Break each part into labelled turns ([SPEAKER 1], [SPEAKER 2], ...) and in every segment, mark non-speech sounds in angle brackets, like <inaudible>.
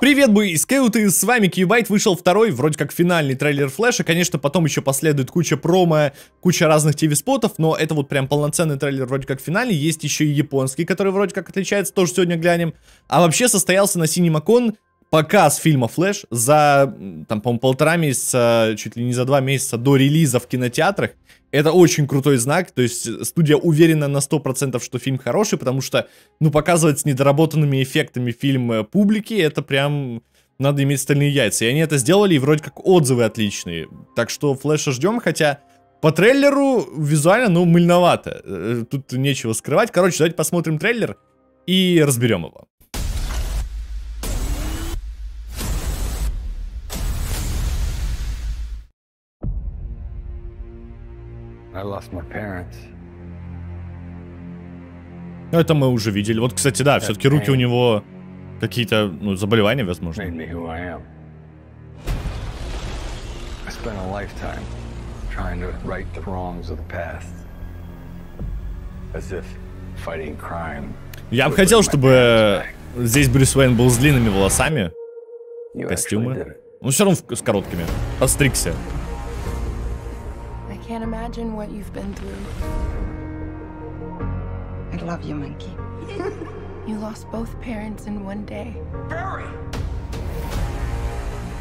[SPEAKER 1] Привет, бойскеуты, с вами Кьюбайт, вышел второй, вроде как финальный трейлер Флэша, конечно, потом еще последует куча промо, куча разных ТВ-спотов, но это вот прям полноценный трейлер вроде как финальный, есть еще и японский, который вроде как отличается, тоже сегодня глянем, а вообще состоялся на CinemaCon показ фильма «Флэш» за, там, по-моему, полтора месяца, чуть ли не за два месяца до релиза в кинотеатрах. Это очень крутой знак, то есть студия уверена на 100%, что фильм хороший, потому что, ну, показывать с недоработанными эффектами фильм э, публике, это прям... Надо иметь стальные яйца. И они это сделали, и вроде как отзывы отличные. Так что Флэша ждем, хотя по трейлеру визуально, ну, мыльновато. Э, тут нечего скрывать. Короче, давайте посмотрим трейлер и разберем его. Ну, это мы уже видели. Вот, кстати, да, все-таки руки у него какие-то, ну, заболевания, возможно.
[SPEAKER 2] Made me who I am. I spent a lifetime trying to right the wrongs of the past. As if fighting crime.
[SPEAKER 1] Я бы хотел, чтобы здесь Брюс Уэйн был с длинными волосами, костюмы. Ну, все равно с короткими. Подстригся.
[SPEAKER 3] I can't imagine what you've been through.
[SPEAKER 4] I love you, Monkey.
[SPEAKER 3] You lost both parents in one day. Barry!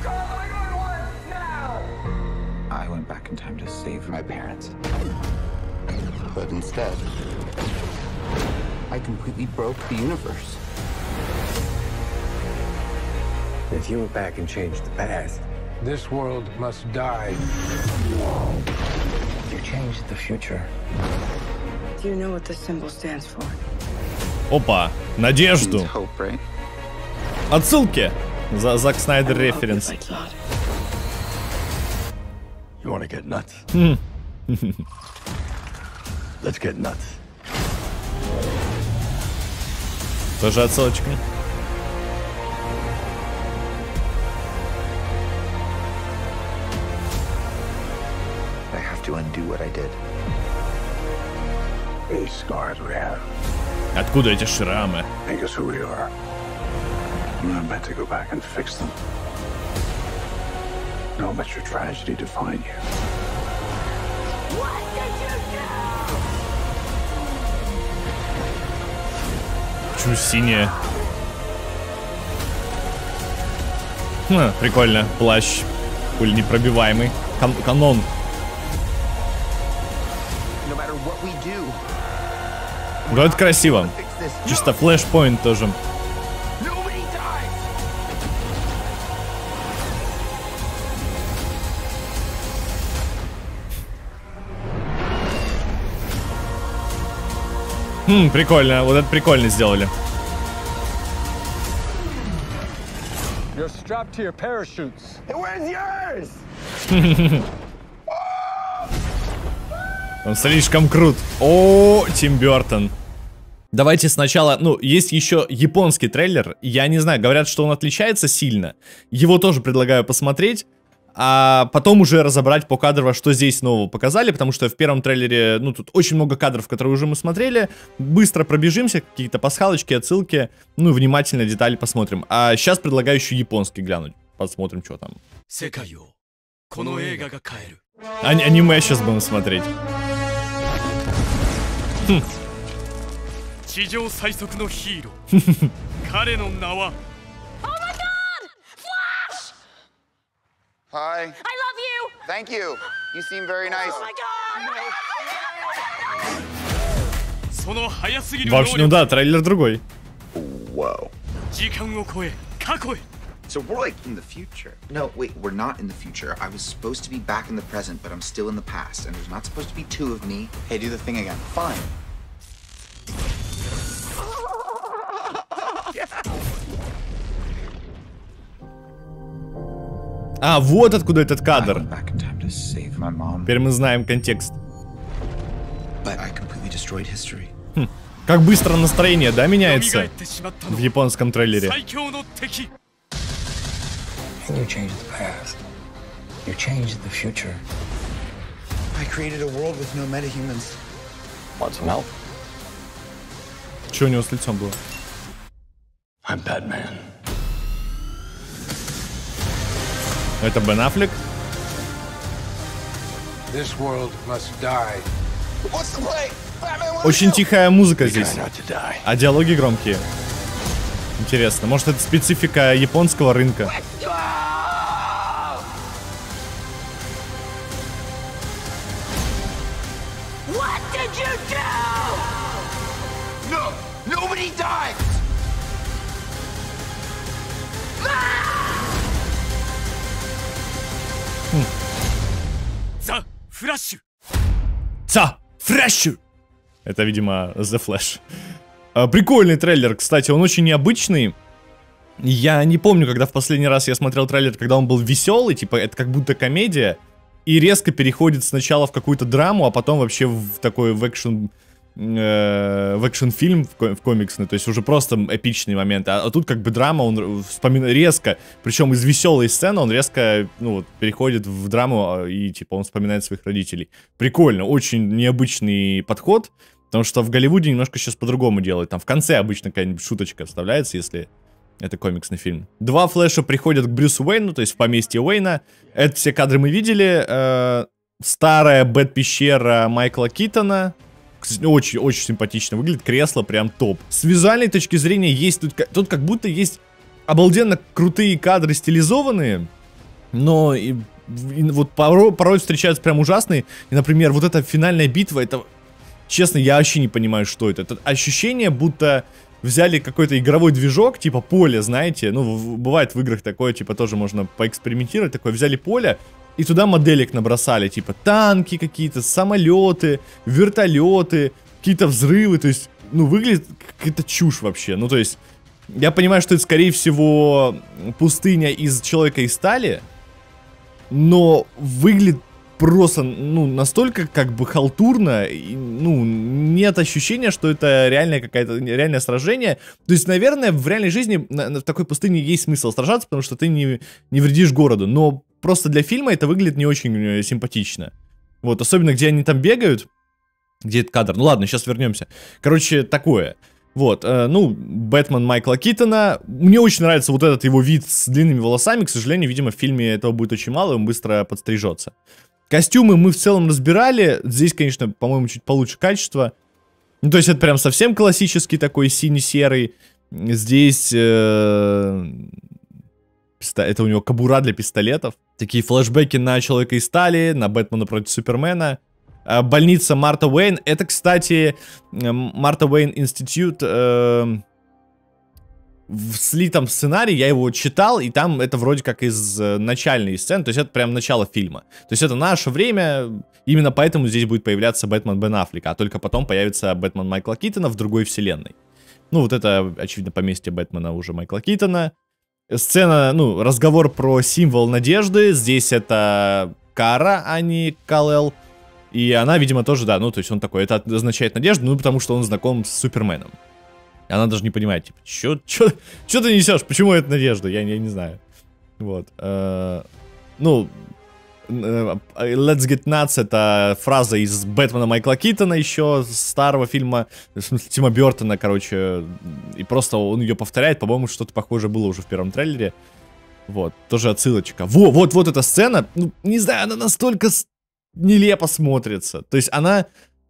[SPEAKER 3] Calling my wife now!
[SPEAKER 5] I went back in time to save my parents. But instead, I completely broke the universe.
[SPEAKER 2] If you went back and changed the past, this world must die. You changed the future.
[SPEAKER 4] Do you know what this symbol stands for?
[SPEAKER 1] Опа, надежду.
[SPEAKER 5] Hope, right?
[SPEAKER 1] Отсылки. За Зак Снайдер референс.
[SPEAKER 2] You want to get nuts? Let's get nuts.
[SPEAKER 1] Тоже отсылочка.
[SPEAKER 5] To undo what I did.
[SPEAKER 2] These scars we have
[SPEAKER 1] Откуда эти шрамы?
[SPEAKER 2] make us who we are. I'm not meant to go back and fix them. Don't let your tragedy define you.
[SPEAKER 1] Почему синяя? Хм, прикольно. Плащ. Пуль непробиваемый. Кан- канон. Ну это красиво. Чисто флешпоинт тоже. Хм, прикольно. Вот это прикольно сделали.
[SPEAKER 2] You're strapped to your parachutes. Where's yours? <laughs>
[SPEAKER 1] Он слишком крут. О, Тим Бертон. Давайте сначала, ну, есть еще японский трейлер, я не знаю, говорят, что он отличается сильно, его тоже предлагаю посмотреть, а потом уже разобрать по кадрово, что здесь нового показали, потому что в первом трейлере, ну, тут очень много кадров, которые уже мы смотрели, быстро пробежимся, какие-то пасхалочки, отсылки, ну, внимательно детали посмотрим, а сейчас предлагаю еще японский глянуть, посмотрим, что там. Аниме сейчас будем смотреть.
[SPEAKER 6] 地上最速のヒーロー彼の名は
[SPEAKER 5] Hi.
[SPEAKER 7] I love you!
[SPEAKER 5] Thank you. You seem very nice.
[SPEAKER 7] Oh my god!
[SPEAKER 6] その速すぎる能
[SPEAKER 1] Вообще, ну
[SPEAKER 6] 力
[SPEAKER 1] да, трейлер другой.
[SPEAKER 5] Whoa.
[SPEAKER 6] 時間を超え過去へ
[SPEAKER 5] So we're like in the future. No, wait, we're not in the future. I was supposed to be back in the present, but I'm still in the past, and there's not supposed to be two of me. Hey, do the thing again. Fine.
[SPEAKER 1] А, вот откуда этот кадр. Теперь мы знаем контекст.
[SPEAKER 5] Хм.
[SPEAKER 1] Как быстро настроение, да, меняется в японском трейлере? Что у него с лицом было?
[SPEAKER 2] I'm Batman.
[SPEAKER 1] Это Бен Аффлек.
[SPEAKER 7] This world must die.
[SPEAKER 1] Очень тихая музыка здесь. А диалоги громкие. Интересно, может это специфика японского рынка?
[SPEAKER 6] Flash.
[SPEAKER 1] Ца! Фрэшу! Это, видимо, The Flash. А, Прикольный трейлер, кстати, он очень необычный. Я не помню, когда в последний раз я смотрел трейлер, когда он был веселый, типа это как будто комедия, и резко переходит сначала в какую-то драму, а потом вообще в такой в экшен э, в экшен фильм в, ко- в комиксный, то есть уже просто эпичный момент, а, а тут как бы драма, он вспоминает резко, причем из веселой сцены он резко, ну вот, переходит в драму а, и типа он вспоминает своих родителей. Прикольно, очень необычный подход, потому что в Голливуде немножко сейчас по-другому делают, там в конце обычно какая-нибудь шуточка вставляется, если это комиксный фильм. Два Флэша приходят к Брюсу Уэйну, то есть в поместье Уэйна. Это все кадры мы видели. Э, старая Бэт-пещера Майкла Китона. Кстати, Очень, очень симпатично выглядит. Кресло прям топ. С визуальной точки зрения есть тут, тут как будто есть обалденно крутые кадры стилизованные. Но и, и вот порой, порой встречаются прям ужасные. И, например, вот эта финальная битва, это... Честно, я вообще не понимаю, что это. Это ощущение, будто взяли какой-то игровой движок, типа поле, знаете, ну, бывает в играх такое, типа, тоже можно поэкспериментировать, такое, взяли поле, и туда моделек набросали, типа, танки какие-то, самолеты, вертолеты, какие-то взрывы, то есть, ну, выглядит как какая-то чушь вообще, ну, то есть, я понимаю, что это, скорее всего, пустыня из Человека из Стали, но выглядит просто, ну, настолько как бы халтурно, и, ну, нет ощущения, что это реальное какое-то, реальное сражение. То есть, наверное, в реальной жизни на- на- в такой пустыне есть смысл сражаться, потому что ты не, не вредишь городу, но просто для фильма это выглядит не очень э, симпатично. Вот, особенно где они там бегают, где этот кадр. Ну ладно, сейчас вернемся. Короче, такое. Вот, э, ну, Бэтмен Майкла Китона. Мне очень нравится вот этот его вид с длинными волосами. К сожалению, видимо, в фильме этого будет очень мало, он быстро подстрижется. Костюмы мы в целом разбирали. Здесь, конечно, по-моему, чуть получше качество. Ну, то есть это прям совсем классический такой синий-серый. Здесь... э, писта- Это у него кабура для пистолетов. Такие флешбеки на Человека из Стали, на Бэтмена против Супермена. А, Больница Марта Уэйн. Это, кстати, эм, Марта Уэйн Институт эм, в слитом сценарии, я его читал, и там это вроде как из э, начальной сцены, то есть это прям начало фильма. То есть это наше время, именно поэтому здесь будет появляться Бэтмен Бен Аффлека, а только потом появится Бэтмен Майкла Китона в другой вселенной. Ну вот это, очевидно, поместье Бэтмена уже Майкла Китона. Сцена, ну, разговор про символ надежды, здесь это Кара, а не Калел. И она, видимо, тоже, да, ну, то есть он такой, это означает надежду, ну, потому что он знаком с Суперменом. Она даже не понимает, типа, чё, чё, чё ты несешь, почему это надежда, я, я не знаю. Вот. э, ну, Let's Get Nuts это фраза из Бэтмена Майкла Китона еще, старого фильма, в <laughs> смысле, Тима Бертона, короче, и просто он ее повторяет, по-моему, что-то похожее было уже в первом трейлере. Вот, тоже отсылочка. Во, вот, вот эта сцена, ну, не знаю, она настолько нелепо смотрится. То есть она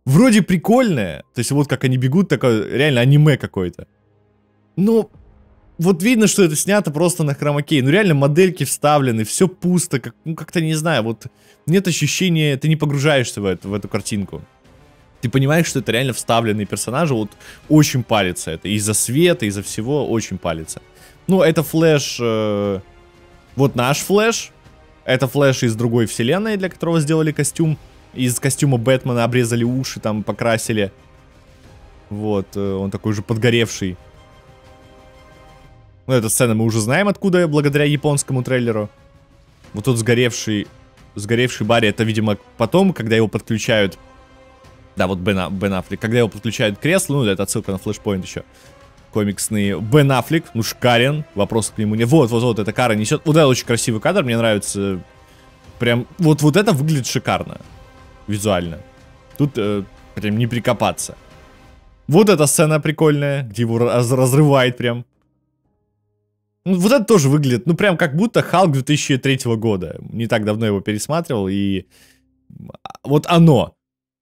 [SPEAKER 1] вроде прикольная, то есть вот как они бегут, такое реально аниме какое-то. Но вот видно, что это снято просто на хромакей. Ну реально модельки вставлены, все пусто, как, ну как-то не знаю, вот нет ощущения, ты не погружаешься в эту, в эту картинку. Ты понимаешь, что это реально вставленные персонажи, вот очень палится это. Из-за света, из-за всего очень палится. Ну, это флэш... э, вот наш флэш. Это флэш из другой вселенной, для которого сделали костюм. Из костюма Бэтмена обрезали уши, там покрасили. Вот, э, он такой же подгоревший. Ну, эта сцена мы уже знаем откуда, благодаря японскому трейлеру. Вот тот сгоревший, сгоревший Барри, это, видимо, потом, когда его подключают... Да, вот Бен, А- Бен Аффлек. Когда его подключают к креслу, ну, это отсылка на Flashpoint еще. Комиксный. Бен Аффлек, ну, шикарен. Вопрос к нему не... Вот, вот, вот, эта кара несет. Вот это очень красивый кадр, мне нравится. Прям, вот, вот это выглядит шикарно. Визуально. Тут э, прям не прикопаться. Вот эта сцена прикольная, где его раз- разрывает прям. Ну, вот это тоже выглядит, ну, прям как будто Халк 2003 года. Не так давно его пересматривал, и вот оно.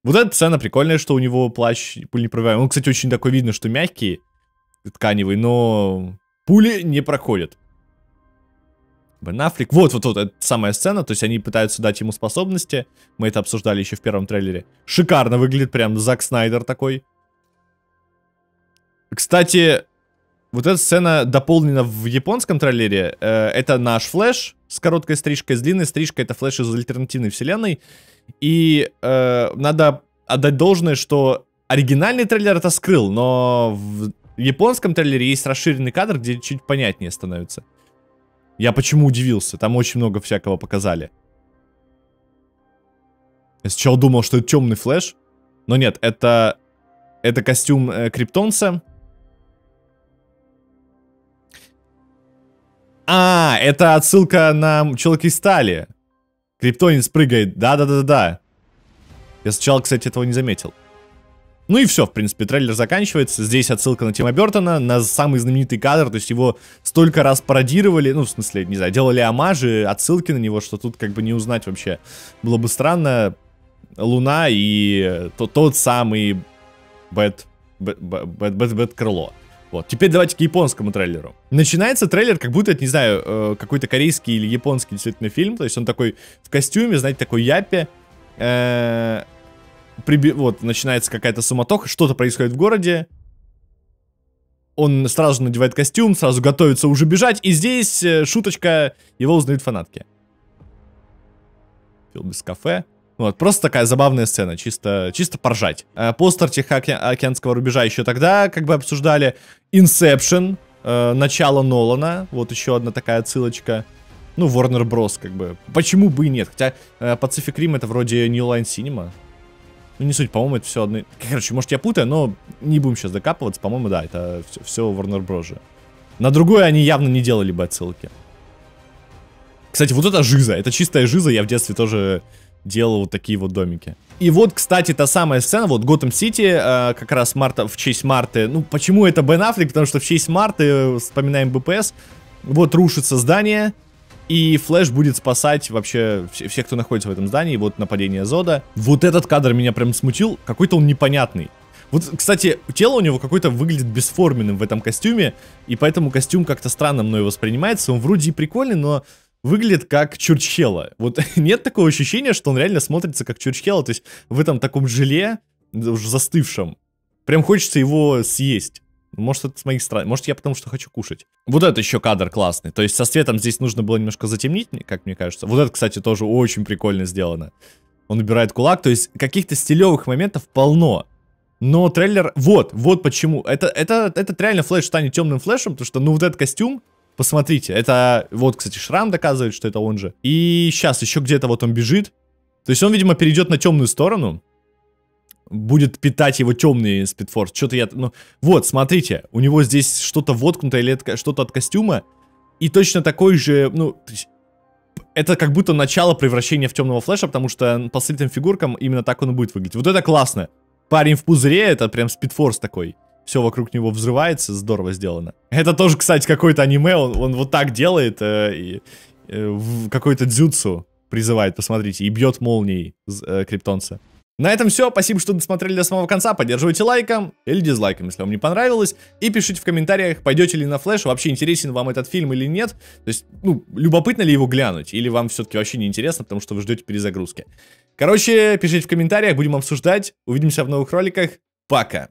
[SPEAKER 1] Вот эта сцена прикольная, что у него плащ пуленепробиваемый. Он, кстати, очень такой видно, что мягкий, тканевый, но пули не проходят. Бен Аффлек. Вот, вот, вот, это самая сцена, то есть они пытаются дать ему способности. Мы это обсуждали еще в первом трейлере. Шикарно выглядит, прям Зак Снайдер такой. Кстати, вот эта сцена дополнена в японском трейлере. Э, это наш Флэш с короткой стрижкой, с длинной стрижкой. Это Флэш из альтернативной вселенной. И э, надо отдать должное, что оригинальный трейлер это скрыл, но в японском трейлере есть расширенный кадр, где чуть понятнее становится. Я почему удивился, там очень много всякого показали. Я сначала думал, что это темный флэш, но нет, это, это костюм э, Криптонца, А, это отсылка на Человек из стали. Криптонец прыгает. Да-да-да-да. Я сначала, кстати, этого не заметил. Ну и все, в принципе, трейлер заканчивается. Здесь отсылка на Тима Бертона, на самый знаменитый кадр. То есть его столько раз пародировали, ну, в смысле, не знаю, делали оммажи, отсылки на него, что тут как бы не узнать вообще. Было бы странно. Луна и то, тот самый Бэт, Бэт, Бэт, Бэт, Бэт Крыло. Вот, теперь давайте к японскому трейлеру. Начинается трейлер, как будто, это, не знаю, э, какой-то корейский или японский действительно фильм. То есть он такой в костюме, знаете, такой япе. Э, приби... Вот, начинается какая-то суматоха, что-то происходит в городе. Он сразу надевает костюм, сразу готовится уже бежать. И здесь э, шуточка, его узнают фанатки. Пил без кафе. Вот, просто такая забавная сцена, чисто, чисто поржать. Э, постер Тихоокеанского рубежа еще тогда как бы обсуждали. Inception, э, начало Нолана, вот еще одна такая отсылочка. Ну, Warner Bros, как бы. Почему бы и нет? Хотя э, Pacific Rim это вроде New Line Cinema. Ну, не суть, по-моему, это все одно... Короче, может, я путаю, но не будем сейчас докапываться. По-моему, да, это все, все Warner Bros. же. На другое они явно не делали бы отсылки. Кстати, вот это жиза. Это чистая жиза. Я в детстве тоже делал вот такие вот домики. И вот, кстати, та самая сцена, вот Готэм Сити, э, как раз Марта, в честь Марты. Ну, почему это Бен Аффлек? Потому что в честь Марты, э, вспоминаем БПС, вот рушится здание, и Флэш будет спасать вообще всех, кто находится в этом здании, вот нападение Зода. Вот этот кадр меня прям смутил, какой-то он непонятный. Вот, кстати, тело у него какое-то выглядит бесформенным в этом костюме, и поэтому костюм как-то странно мной воспринимается. Он вроде и прикольный, но выглядит как Чурчхела. Вот <laughs> нет такого ощущения, что он реально смотрится как Чурчхела, то есть в этом таком желе, уже застывшем. Прям хочется его съесть. Может, это с моих стран. Может, я потому что хочу кушать. Вот это еще кадр классный. То есть со светом здесь нужно было немножко затемнить, как мне кажется. Вот это, кстати, тоже очень прикольно сделано. Он убирает кулак. То есть каких-то стилевых моментов полно. Но трейлер... Вот, вот почему. Это, это, этот реально флеш станет темным флешем, потому что, ну, вот этот костюм, Посмотрите, это... Вот, кстати, шрам доказывает, что это он же. И сейчас еще где-то вот он бежит. То есть он, видимо, перейдет на темную сторону. Будет питать его темный спидфорс. Что-то я... Ну, вот, смотрите. У него здесь что-то воткнуто или что-то от костюма. И точно такой же... Ну, это как будто начало превращения в темного флеша, потому что по слитым фигуркам именно так он и будет выглядеть. Вот это классно. Парень в пузыре, это прям спидфорс такой все вокруг него взрывается, здорово сделано. Это тоже, кстати, какой-то аниме, он, он вот так делает, э, и, э, какой-то дзюцу призывает, посмотрите, и бьет молнией э, криптонца. На этом все, спасибо, что досмотрели до самого конца, поддерживайте лайком или дизлайком, если вам не понравилось, и пишите в комментариях, пойдете ли на флеш, вообще интересен вам этот фильм или нет, то есть, ну, любопытно ли его глянуть, или вам все-таки вообще не интересно, потому что вы ждете перезагрузки. Короче, пишите в комментариях, будем обсуждать, увидимся в новых роликах, пока!